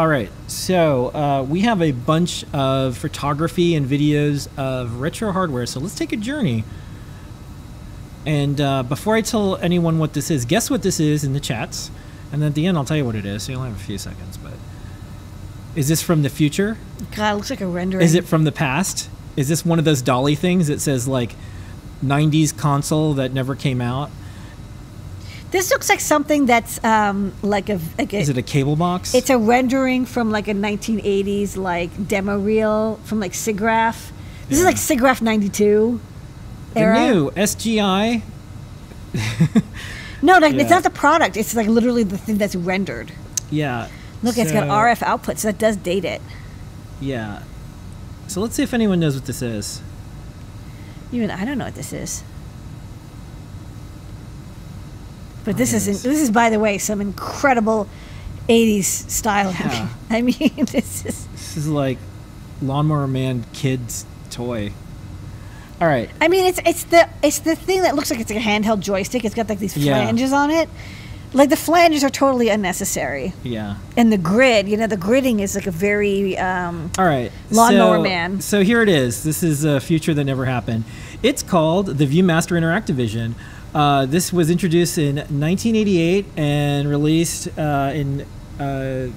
All right, so uh, we have a bunch of photography and videos of retro hardware. So let's take a journey. And uh, before I tell anyone what this is, guess what this is in the chats, and then at the end I'll tell you what it is. So you'll have a few seconds. But is this from the future? God, it looks like a rendering. Is it from the past? Is this one of those DALL-E things that says like '90s console that never came out? This looks like something that's um, like a. Like a Is it a cable box? it's a rendering from like a 1980s like demo reel from like SIGGRAPH. This is like SIGGRAPH 92 the era. new SGI. No, like, Yeah. it's not the product. It's like literally the thing that's rendered. Yeah. Look, it's got RF output, so that does date it. Yeah. So let's see if anyone knows what this is. Even I don't know what this is. But this is this is by the way some incredible 80s style. Yeah. I mean, this is This is like Lawnmower Man kid's toy. All right. I mean, it's it's the it's the thing that looks like it's like a handheld joystick. It's got like these Yeah. flanges on it. Like the flanges are totally unnecessary, Yeah. and the grid, you know, the gridding is like a very um, All right. Lawnmower so, Man. So here it is. This is a future that never happened. It's called the ViewMaster Interactivision. Uh, this was introduced in 1988 and released uh, in uh,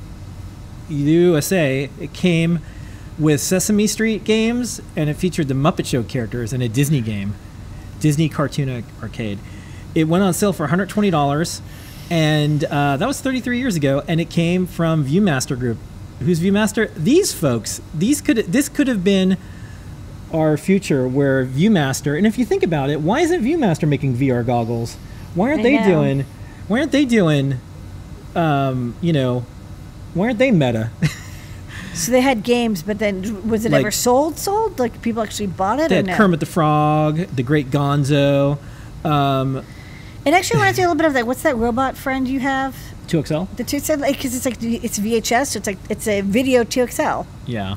USA. It came with Sesame Street games and it featured the Muppet Show characters and a Disney game, Disney Cartoon Arcade. It went on sale for $120 and uh, that was 33 years ago and it came from Viewmaster Group. Who's Viewmaster? These folks. These could this could have been our future where Viewmaster, and if you think about it, why isn't Viewmaster making VR goggles? Why aren't I they know. doing? Why aren't they doing? Um, you know, why aren't they meta? so they had games, but then was it Like- ever sold? Sold? Like people actually bought it? they had no? Kermit the Frog, the Great Gonzo, um, It actually reminds me a little bit of like what's that robot friend you have? 2XL. The two said like because it's like it's VHS, so it's like it's a video 2XL. Yeah.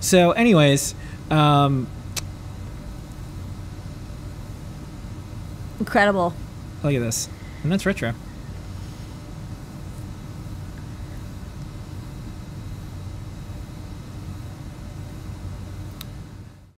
So, anyways, um, Incredible. look at this, and that's retro.